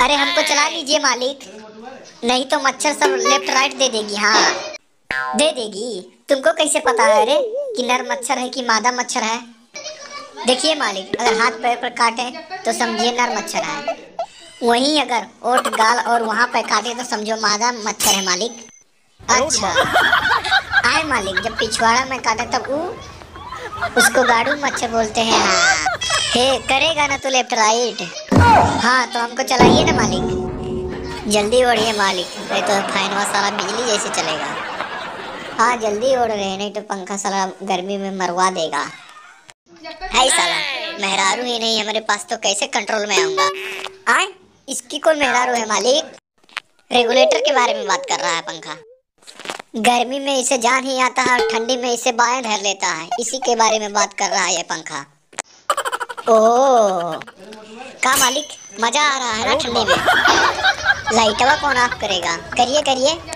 अरे हमको चला लीजिए मालिक। नहीं तो मच्छर सब लेफ़्ट राइट दे देगी हाँ। दे देगी। तुमको कैसे पता है अरे कि नर मच्छर है कि मादा मच्छर है? देखिए मालिक, अगर हाथ पैर पर काटे तो समझिए नर मच्छर है। वहीं अगर ओट, गाल और वहाँ पर काटे तो समझो मादा मच्छर है मालिक। अच्छा। आए मालिक, जब पिछवाड़ा में काटे तब वो उसको गाड़ू मच्छर बोलते हैं हाँ। हे, करेगा ना तू लेफ़्ट राइट? हाँ तो हमको चलाइए ना मालिक। जल्दी ओढ़िए मालिक, नहीं तो फैनवा सारा बिजली जैसे चलेगा। हाँ जल्दी ओढ़ रहे नहीं तो पंखा सारा गर्मी में मरवा देगा। है साला, मेहरारू ही नहीं हमारे पास तो कैसे कंट्रोल में आऊँगा? आए, इसकी कौन मेहरारू है मालिक? रेगुलेटर के बारे में बात कर रहा है पंखा। गर्मी में इसे जान ही आता है और ठंडी में इसे बाएँ धर लेता है, इसी के बारे में बात कर रहा है ये पंखा। का मालिक? मज़ा आ रहा है ना ठंडी में। लाइटवा कौन ऑफ़ करेगा? करिए करिए।